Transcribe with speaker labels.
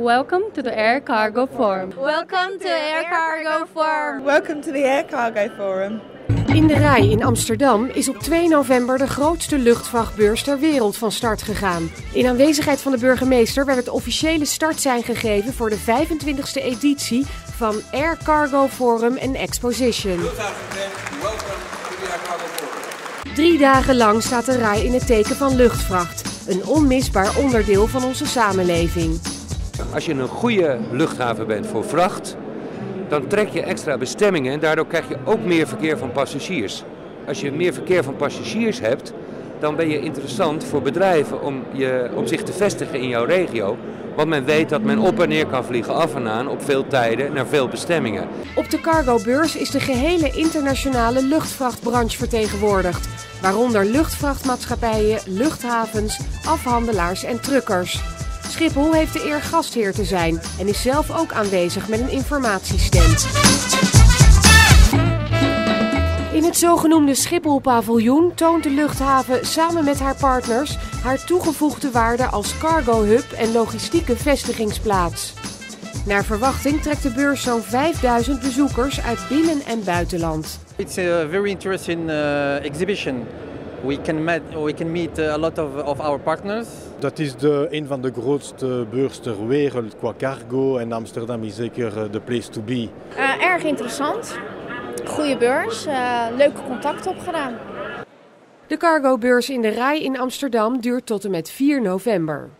Speaker 1: Welcome to the Air Cargo Forum.
Speaker 2: Welcome to Air Cargo Forum.
Speaker 3: Welcome to the Air Cargo Forum.
Speaker 4: In de Rij in Amsterdam is op 2 november de grootste luchtvrachtbeurs ter wereld van start gegaan. In aanwezigheid van de burgemeester werd het officiële startsein gegeven voor de 25e editie van Air Cargo Forum and Exposition. Drie dagen lang staat de Rij in het teken van luchtvracht, een onmisbaar onderdeel van onze samenleving.
Speaker 5: Als je een goede luchthaven bent voor vracht, dan trek je extra bestemmingen en daardoor krijg je ook meer verkeer van passagiers. Als je meer verkeer van passagiers hebt, dan ben je interessant voor bedrijven om, je, om zich te vestigen in jouw regio. Want men weet dat men op en neer kan vliegen af en aan op veel tijden naar veel bestemmingen.
Speaker 4: Op de cargobeurs is de gehele internationale luchtvrachtbranche vertegenwoordigd. Waaronder luchtvrachtmaatschappijen, luchthavens, afhandelaars en truckers. Schiphol heeft de eer gastheer te zijn en is zelf ook aanwezig met een informatiestand. In het zogenoemde Schiphol-paviljoen toont de luchthaven samen met haar partners haar toegevoegde waarde als cargo-hub en logistieke vestigingsplaats. Naar verwachting trekt de beurs zo'n 5000 bezoekers uit binnen- en buitenland.
Speaker 6: It's a very interesting uh, exhibition. We can, met, we can meet a lot of, of our partners.
Speaker 7: Dat is de, een van de grootste beurs ter wereld qua cargo en Amsterdam is zeker de place to be.
Speaker 2: Uh, erg interessant. Goede beurs, uh, leuke contacten opgedaan.
Speaker 4: De cargobeurs in de Rij in Amsterdam duurt tot en met 4 november.